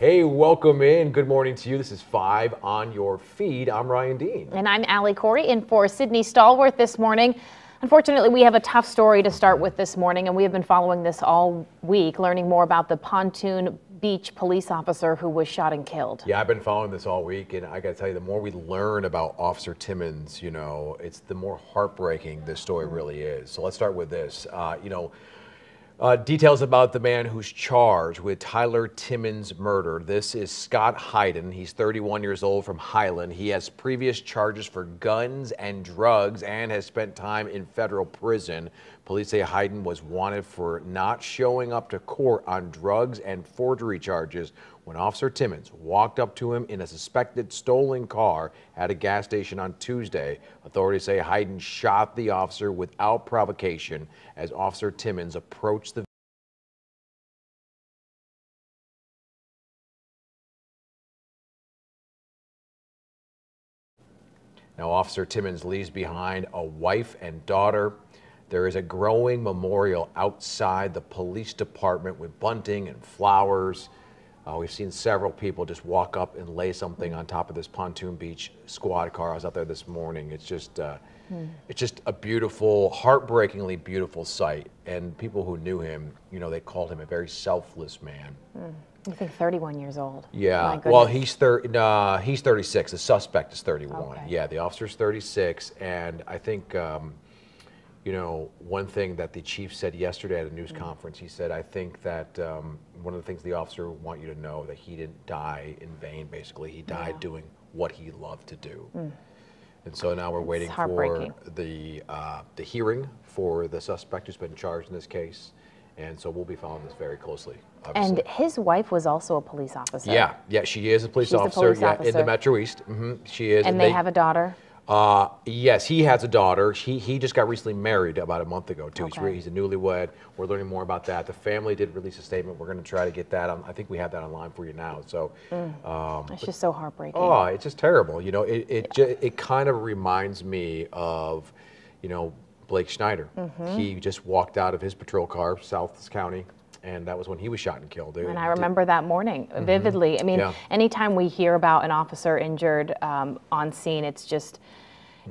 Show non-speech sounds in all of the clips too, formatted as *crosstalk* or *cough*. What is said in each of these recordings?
Hey, welcome in. Good morning to you. This is Five on your feed. I'm Ryan Dean. And I'm Allie Corey in for Sydney Stallworth this morning. Unfortunately, we have a tough story to start with this morning, and we have been following this all week, learning more about the Pontoon Beach police officer who was shot and killed. Yeah, I've been following this all week, and I got to tell you, the more we learn about Officer Timmons, you know, it's the more heartbreaking this story really is. So let's start with this. Uh, you know, uh, details about the man who's charged with Tyler Timmons' murder. This is Scott Hayden. He's 31 years old from Highland. He has previous charges for guns and drugs and has spent time in federal prison. Police say Hayden was wanted for not showing up to court on drugs and forgery charges when Officer Timmons walked up to him in a suspected stolen car at a gas station on Tuesday. Authorities say Hayden shot the officer without provocation as Officer Timmons approached the Now, Officer Timmons leaves behind a wife and daughter. There is a growing memorial outside the police department with bunting and flowers. Uh, we've seen several people just walk up and lay something on top of this pontoon beach squad car. I was out there this morning. It's just, uh, hmm. it's just a beautiful, heartbreakingly beautiful sight. And people who knew him, you know, they called him a very selfless man. Hmm. You think 31 years old? Yeah. Well, he's thir- uh, he's 36. The suspect is 31. Okay. Yeah, the officer's 36, and I think. Um, you know, one thing that the chief said yesterday at a news mm -hmm. conference, he said, I think that um, one of the things the officer want you to know that he didn't die in vain, basically. He died yeah. doing what he loved to do. Mm. And so now we're waiting for the, uh, the hearing for the suspect who's been charged in this case. And so we'll be following this very closely. Obviously. And his wife was also a police officer. Yeah, yeah, she is a police, She's officer, police yeah, officer. in the Metro East. Mm -hmm, she is. And, and they, they, have a daughter. Uh, yes, he has a daughter. He, he just got recently married about a month ago, too. Okay. He's, he's a newlywed. We're learning more about that. The family did release a statement. We're going to try to get that on. I think we have that online for you now. So mm. um, it's just so heartbreaking. Oh, it's just terrible. You know, it it, yeah. ju- it kind of reminds me of, you know, Blake Schneider. Mm-hmm. He just walked out of his patrol car, South County, and that was when he was shot and killed. and I remember that morning mm-hmm. vividly. I mean, yeah. anytime we hear about an officer injured um, on scene, it's just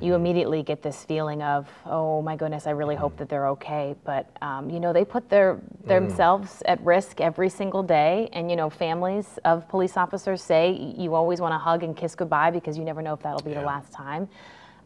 you mm-hmm. immediately get this feeling of, oh my goodness, I really hope mm-hmm. that they're okay. But um, you know, they put their mm. themselves mm. at risk every single day. And you know, families of police officers say you always want to hug and kiss goodbye because you never know if that'll be yeah. the last time.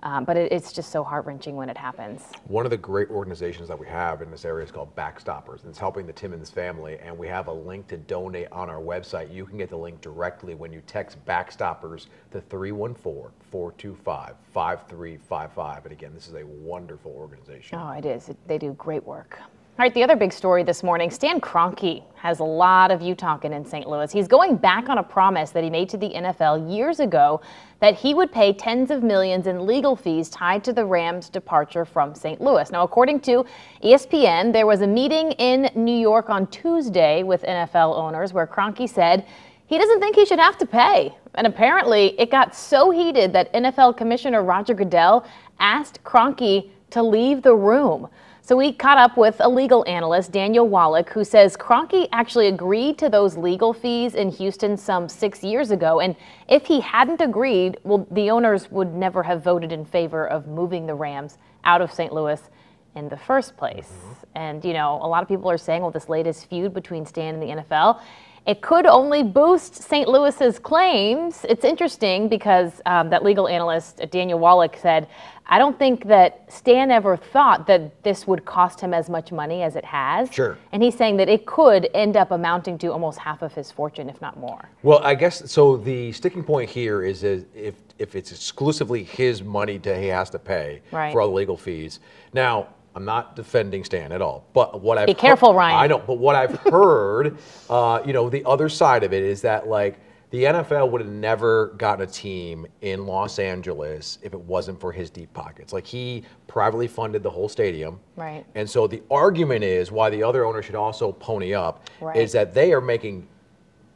Um, but it, it's just so heart wrenching when it happens. One of the great organizations that we have in this area is called Backstoppers, and it's helping the Timmons family. And we have a link to donate on our website. You can get the link directly when you text Backstoppers to 314 425 5355. And again, this is a wonderful organization. Oh, it is. It, they do great work. All right, the other big story this morning Stan Kroenke has a lot of you talking in St. Louis. He's going back on a promise that he made to the NFL years ago that he would pay tens of millions in legal fees tied to the Rams' departure from St. Louis. Now, according to ESPN, there was a meeting in New York on Tuesday with NFL owners where Kroenke said he doesn't think he should have to pay. And apparently, it got so heated that NFL Commissioner Roger Goodell asked Kroenke to leave the room. So we caught up with a legal analyst, Daniel Wallach, who says Kroenke actually agreed to those legal fees in Houston some six years ago. And if he hadn't agreed, well, the owners would never have voted in favor of moving the Rams out of St. Louis in the first place. Mm -hmm. And, you know, a lot of people are saying, well, this latest feud between Stan and the NFL it could only boost St. Louis's claims. It's interesting because um, that legal analyst, Daniel Wallach, said, I don't think that Stan ever thought that this would cost him as much money as it has. Sure. And he's saying that it could end up amounting to almost half of his fortune, if not more. Well, I guess so. The sticking point here is if if it's exclusively his money that he has to pay right. for all the legal fees. Now, I'm not defending Stan at all, but what I've be careful, Ryan. I know, but what I've *laughs* heard, uh, you know, the other side of it is that like the NFL would have never gotten a team in Los Angeles if it wasn't for his deep pockets. Like he privately funded the whole stadium, right? And so the argument is why the other owner should also pony up right. is that they are making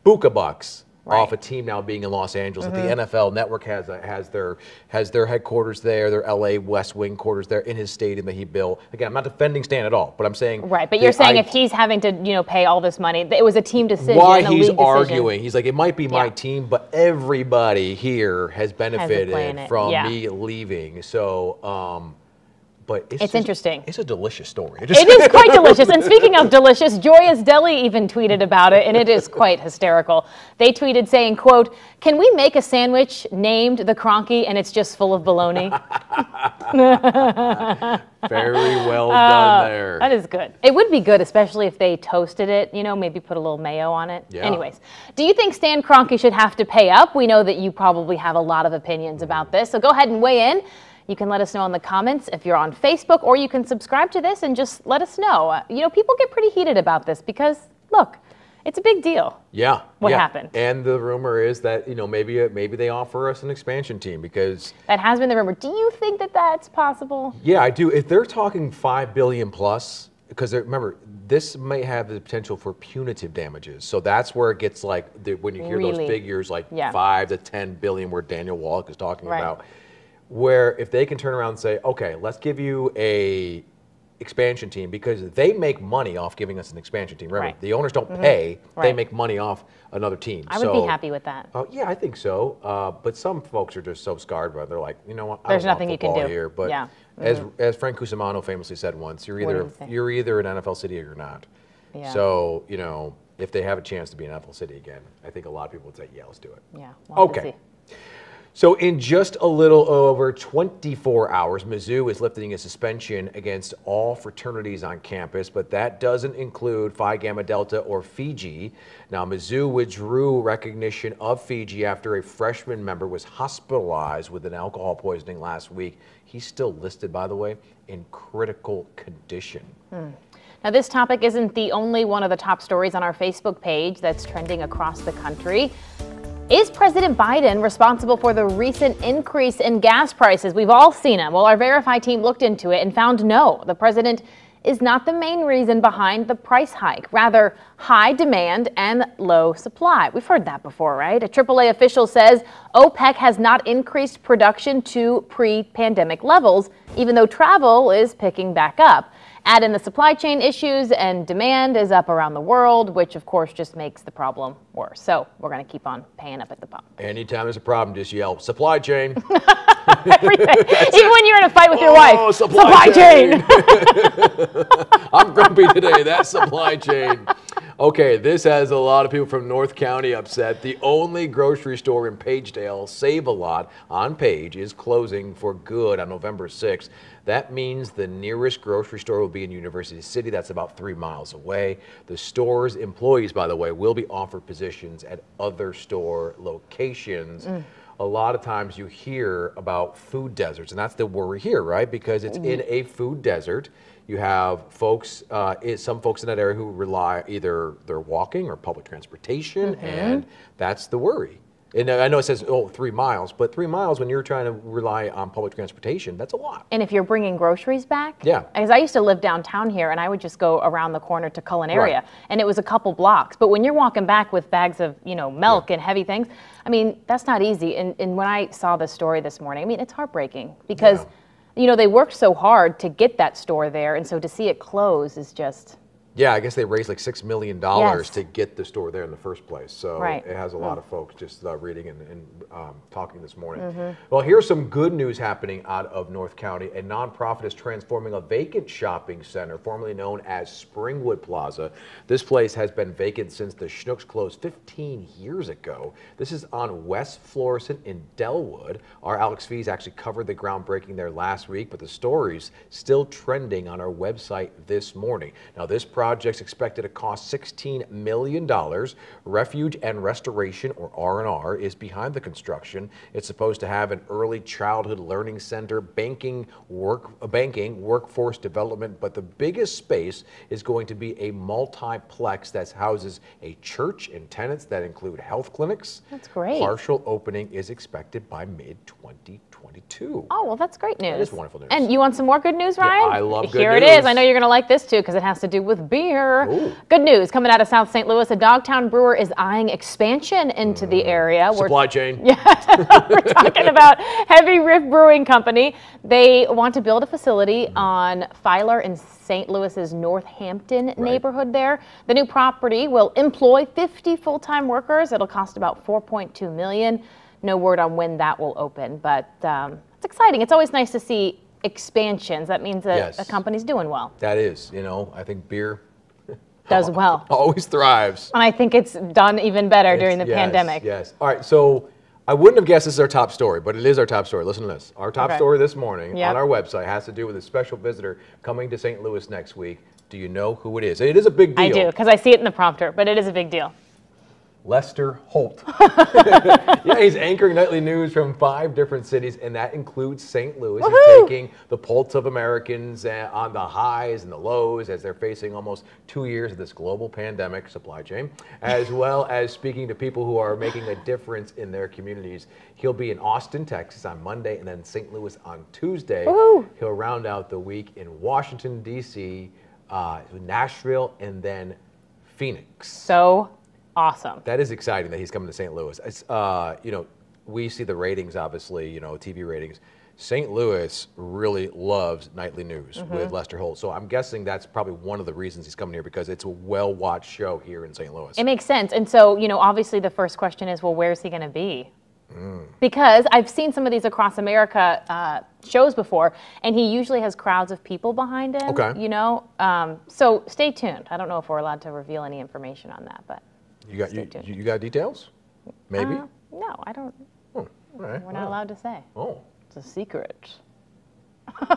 buka bucks Right. off a team now being in Los Angeles. That the NFL Network has a, has their has their headquarters there, their LA West Wing quarters there in his stadium that he built. Again, I'm not defending Stan at all, but I'm saying Right, but you're saying i- if he's having to, you know, pay all this money, it was a team decision. why he's league decision. arguing. He's like, it might be my Yeah. team, but everybody here has benefited it, from yeah. me leaving. So, um, but it's, It's just- interesting. It's a delicious story. It is *laughs* quite delicious. And speaking of delicious, Gioia's Deli even tweeted about it, and it is quite hysterical. They tweeted saying, quote, can we make a sandwich named the Kroenke and it's just full of bologna? *laughs* Very well *laughs* ah, done there. That is good. It would be good, especially if they toasted it, you know, maybe put a little mayo on it. Yeah. Anyways, do you think Stan Kroenke should have to pay up? We know that you probably have a lot of opinions mm. about this, so go ahead and weigh in. You can let us know in the comments if you're on Facebook, or you can subscribe to this and just let us know. You know, people get pretty heated about this because, look, it's a big deal. Yeah. What yeah. happened? And the rumor is that you know maybe maybe they offer us an expansion team because That has been the rumor. Do you think that that's possible? yeah, I do. If they're talking five billion plus, because remember this may have the potential for punitive damages. So that's where it gets like the, when you hear Really? those figures like Yeah. five to ten billion, where Daniel Wallach is talking Right. about. Where if they can turn around and say, okay, let's give you a expansion team because they make money off giving us an expansion team. Remember, Right. Mm-hmm. the owners don't pay; they make money off another team. I would So- be happy with that. uh, yeah, I think so. Uh, but some folks are just so scarred by it. They're like, you know what? There's nothing you can do. here. But Yeah. as as Frank Cusimano famously said once, you're either you're either an NFL city or you're not. Yeah. So you know, if they have a chance to be an NFL city again, I think a lot of people would say, yeah, let's do it. Yeah. we'll have to Okay. So in just a little over 24 hours, Mizzou is lifting a suspension against all fraternities on campus, but that doesn't include Phi Gamma Delta or Fiji. Now, Mizzou withdrew recognition of Fiji after a freshman member was hospitalized with an alcohol poisoning last week. He's still listed, by the way, in critical condition. Hmm. Now, this topic isn't the only one of the top stories on our Facebook page that's trending across the country. Is President Biden responsible for the recent increase in gas prices? We've all seen them. Well, our Verify team looked into it and found no, the president is not the main reason behind the price hike, rather, high demand and low supply. We've heard that before, right? A AAA official says OPEC has not increased production to pre pandemic levels, even though travel is picking back up. Add in the supply chain issues, and demand is up around the world, which of course just makes the problem worse. So we're going to keep on paying up at the pump. Anytime there's a problem, just yell, supply chain. *laughs* *laughs* Everything. Even when you're in a fight with your Oh, wife. supply chain. *laughs* I'm grumpy today. That supply chain. Okay, this has a lot of people from North County upset. The only grocery store in Pagedale, Save a Lot on Page, is closing for good on November 6th. That means the nearest grocery store will be in University City. That's about three miles away. The store's employees, by the way, will be offered positions at other store locations. Mm. A lot of times you hear about food deserts, and that's the worry here, right? Because it's in a food desert. You have folks, uh, some folks in that area who rely either they're walking or public transportation, and that's the worry. And I know it says oh three miles, but three miles when you're trying to rely on public transportation, that's a lot. And if you're bringing groceries back, Yeah. Because I used to live downtown here, and I would just go around the corner to Culinaria, Right. and it was a couple blocks. But when you're walking back with bags of you know milk and heavy things, I mean that's not easy. And, and when I saw this story this morning, I mean it's heartbreaking because Yeah. you know they worked so hard to get that store there, and so to see it close is just Yeah, I guess they raised like six million dollars Yes. to get the store there in the first place. So Right. it has a lot of folks just uh, reading and, and um, talking this morning. Mm-hmm. Well, here's some good news happening out of North County. A nonprofit is transforming a vacant shopping center, formerly known as Springwood Plaza. This place has been vacant since the Schnucks closed 15 years ago. This is on West Florissant in Dellwood. Our Alex Fees actually covered the groundbreaking there last week, but the story's still trending on our website this morning. Now, this project's expected to cost $16 million. Refuge and Restoration, or R&R, is behind the construction. It's supposed to have an early childhood learning center, banking, work, uh, banking, workforce development, but the biggest space is going to be a multiplex that houses a church and tenants that include health clinics. That's great. Partial opening is expected by mid 2020. 2022. Oh, well, that's great news. is wonderful news. And you want some more good news, Ryan? I love good Here it is. I know you're going to like this too because it has to do with beer. Ooh. Good news coming out of South St. Louis. A Dogtown brewer is eyeing expansion into the area. We're- Mm. Supply chain. *laughs* We're talking about Heavy Riff Brewing Company. They want to build a facility on Fyler in St. Louis's Northampton neighborhood there. The new property will employ 50 full-time workers. It'll cost about 4.2 million. No word on when that will open, but um, it's exciting. It's always nice to see expansions. That means that Yes. a company's doing well, That is, you know, I think beer *laughs* does *laughs* well. always thrives. And I think it's done even better during the Yes, pandemic. Yes. All right. So I wouldn't have guessed this is our top story, but it is our top story. Listen to this. Our top Okay. story this morning Yep. on our website has to do with a special visitor coming to St. Louis next week. Do you know who it is? It is a big deal. I do, because I see it in the prompter, but it is a big deal. Lester Holt. *laughs* yeah, he's anchoring nightly news from five different cities, and that includes St. Louis. Woohoo! He's taking the pulse of Americans on the highs and the lows as they're facing almost two years of this global pandemic supply chain, as *laughs* well as speaking to people who are making a difference in their communities. He'll be in Austin, Texas on Monday, and then St. Louis on Tuesday. Woohoo! He'll round out the week in Washington, D.C., uh, Nashville, and then Phoenix So awesome. that is exciting that he's coming to St. Louis. It's, uh, you know, we see the ratings, obviously, you know, TV ratings. St. Louis really loves nightly news Mm-hmm. with Lester Holt. So I'm guessing that's probably one of the reasons he's coming here because it's a well watched show here in St. Louis. It makes sense. And so, you know, obviously the first question is, well, where's he going to be? Because I've seen some of these across America uh, shows before, and he usually has crowds of people behind him. Okay. You know, um, so stay tuned. I don't know if we're allowed to reveal any information on that, but you got you, tuned. you got details? Maybe. uh, no, I don't. Oh, right. We're not Oh. allowed to say. Oh, It's a secret. *laughs* All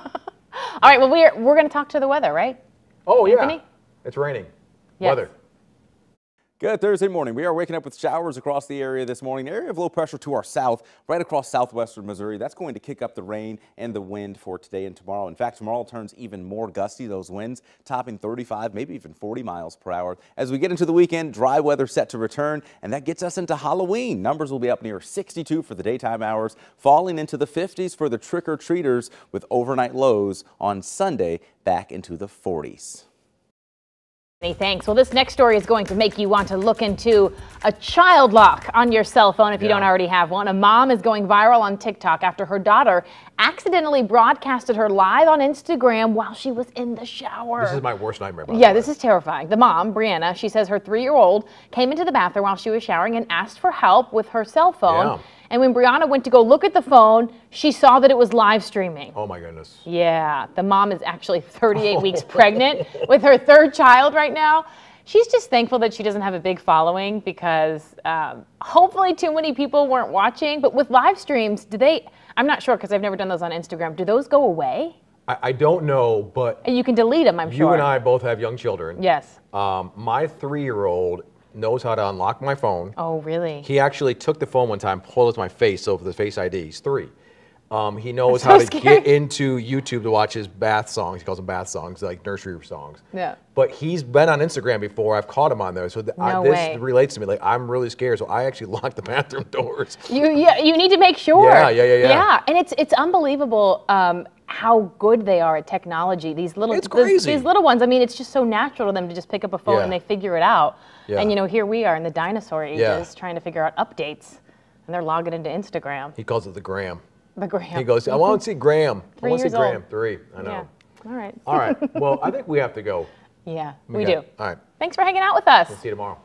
right. Well, we're we're going to talk to the weather, right? oh yeah. It's raining. Yes. Weather. Good Thursday morning. We are waking up with showers across the area this morning. Area of low pressure to our south, right across southwestern Missouri. That's going to kick up the rain and the wind for today and tomorrow. In fact, tomorrow turns even more gusty. Those winds topping 35, maybe even 40 miles per hour. As we get into the weekend, dry weather set to return, and that gets us into Halloween. Numbers will be up near 62 for the daytime hours, falling into the 50s for the trick or treaters, with overnight lows on Sunday back into the 40s. Many thanks. Well, this next story is going to make you want to look into a child lock on your cell phone if you Yeah. don't already have one. A mom is going viral on TikTok after her daughter accidentally broadcasted her live on Instagram while she was in the shower. This is my worst nightmare. Yeah, this is terrifying. The mom, Brianna, she says her three year old came into the bathroom while she was showering and asked for help with her cell phone. Yeah. And when Brianna went to go look at the phone, she saw that it was live streaming. Oh my goodness. Yeah, the mom is actually *laughs* 38 weeks *laughs* pregnant with her third child right now. She's just thankful that she doesn't have a big following because um, hopefully too many people weren't watching. But with live streams, do they? I'm not sure because I've never done those on Instagram. Do those go away? I, I don't know, but And you can delete them, I'm you sure. You and I both have young children. Yes. Um, my three-year-old knows how to unlock my phone. Oh, really? He actually took the phone one time, pulled it to my face, so for the Face ID, he's three. Um, he knows That's how so to scary. get into YouTube to watch his bath songs. He calls them bath songs, like nursery songs. Yeah. But he's been on Instagram before. I've caught him on there, so th- I, this way. relates to me. Like I'm really scared, so I actually *laughs* lock the bathroom doors. You yeah, you need to make sure. Yeah, yeah, yeah, yeah. Yeah, and it's it's unbelievable um, how good they are at technology. These little It's these- crazy. These, little ones. I mean, it's just so natural to them to just pick up a phone Yeah. and they figure it out. Yeah. And you know, here we are in the dinosaur ages Yeah. trying to figure out updates, and they're logging into Instagram. He calls it the gram. The gram. He goes, I want to see Graham. Three I want to see Graham. old. Three. I know. All right. All right. *laughs* Well, I think we have to go. Yeah, we Okay. do. All right. Thanks for hanging out with us. See you tomorrow.